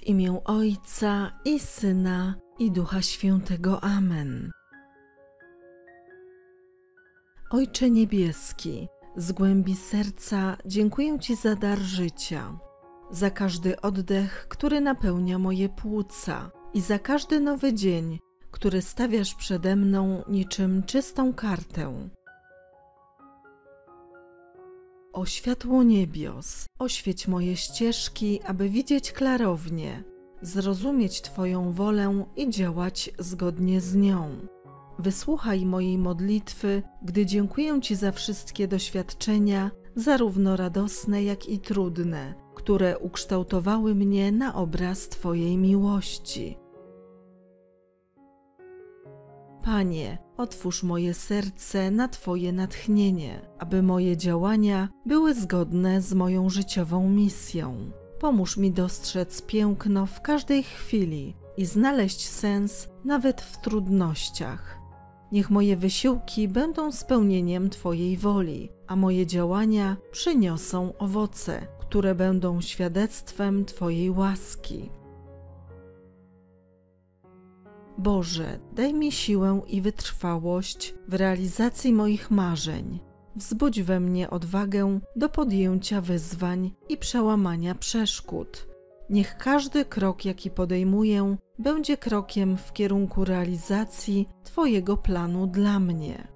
W imię Ojca i Syna i Ducha Świętego. Amen. Ojcze Niebieski, z głębi serca dziękuję Ci za dar życia, za każdy oddech, który napełnia moje płuca i za każdy nowy dzień, który stawiasz przede mną niczym czystą kartę. O światło niebios, oświeć moje ścieżki, aby widzieć klarownie, zrozumieć Twoją wolę i działać zgodnie z nią. Wysłuchaj mojej modlitwy, gdy dziękuję Ci za wszystkie doświadczenia, zarówno radosne, jak i trudne, które ukształtowały mnie na obraz Twojej miłości. Panie, otwórz moje serce na Twoje natchnienie, aby moje działania były zgodne z moją życiową misją. Pomóż mi dostrzec piękno w każdej chwili i znaleźć sens nawet w trudnościach. Niech moje wysiłki będą spełnieniem Twojej woli, a moje działania przyniosą owoce, które będą świadectwem Twojej łaski. Boże, daj mi siłę i wytrwałość w realizacji moich marzeń. Wzbudź we mnie odwagę do podjęcia wyzwań i przełamania przeszkód. Niech każdy krok, jaki podejmuję, będzie krokiem w kierunku realizacji Twojego planu dla mnie.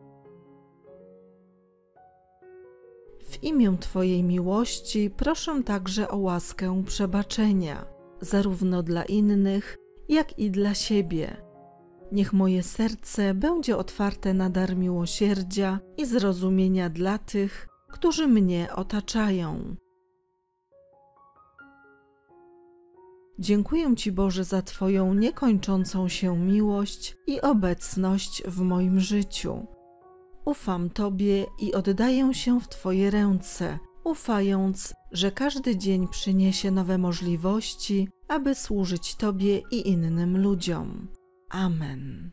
W imię Twojej miłości proszę także o łaskę przebaczenia, zarówno dla innych, jak i dla siebie Niech moje serce będzie otwarte na dar miłosierdzia i zrozumienia dla tych, którzy mnie otaczają. Dziękuję Ci, Boże, za Twoją niekończącą się miłość i obecność w moim życiu. Ufam Tobie i oddaję się w Twoje ręce, ufając, że każdy dzień przyniesie nowe możliwości, aby służyć Tobie i innym ludziom. Amen.